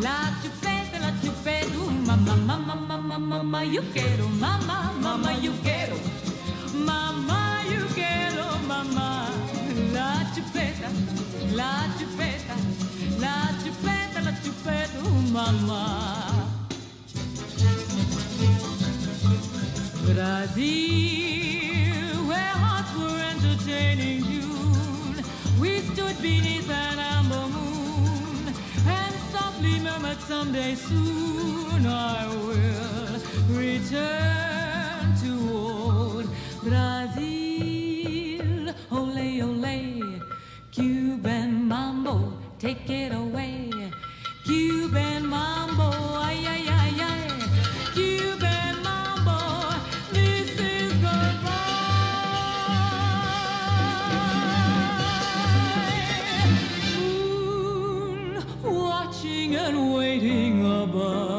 La chupeta, la chupeta, mamá, mamá, mamá, mamá, yo quiero, mamá, mamá. Brazil, where hearts were entertaining June. We stood beneath an amber moon and softly murmured, Someday soon I will return to old Brazil. Ole, ole, Cuban mambo, take it away. And waiting above.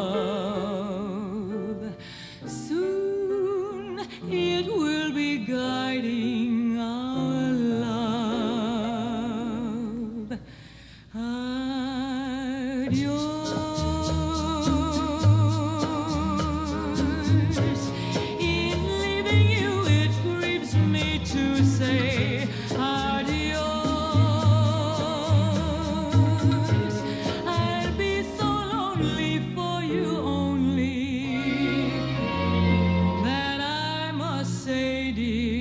lady.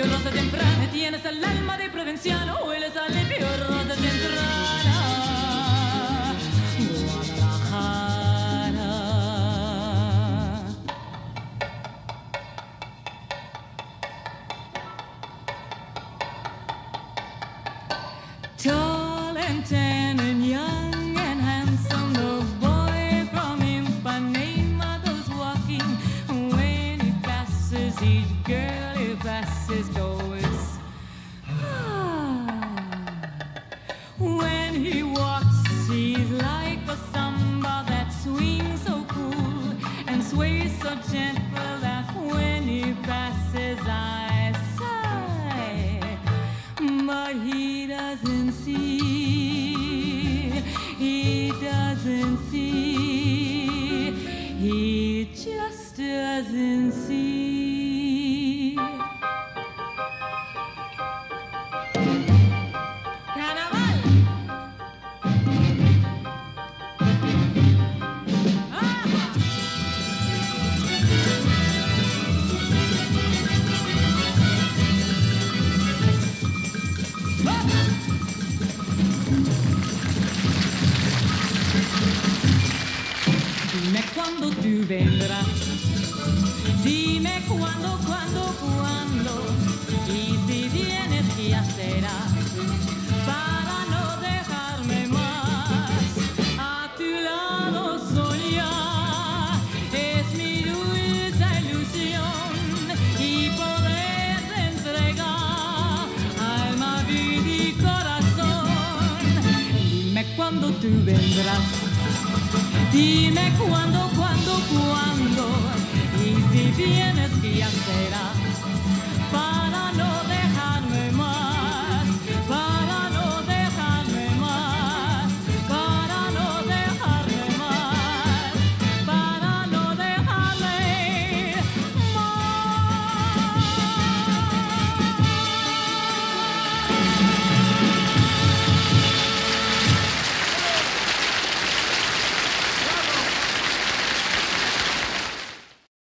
Hueles al limpio rosa temprana. Tienes el alma de provinciano, hueles al limpio rosa temprana. Guadalajara. Tall and tan and young and handsome, the boy from Ipanema goes walking. When he passes each girl, passes always. Ah. When he walks, he's like a samba that swings so cool and sways so gentle that when he passes, I sigh. But he doesn't see, he doesn't see, he just doesn't see. Vendrás. Dime cuándo, cuándo, cuándo. Y si vienes, ¿qué será? Para no dejarme más. A tu lado soñar es mi dulce ilusión. Y poderte entregar alma, vida y corazón. Dime cuándo tú vendrás. Dime cuándo, cuándo, cuándo. Y si vienes, ¿quién será?